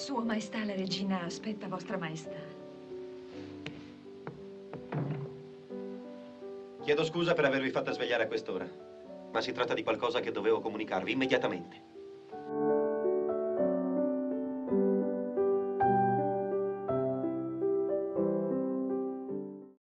Sua Maestà la Regina aspetta Vostra Maestà. Chiedo scusa per avervi fatta svegliare a quest'ora, ma si tratta di qualcosa che dovevo comunicarvi immediatamente.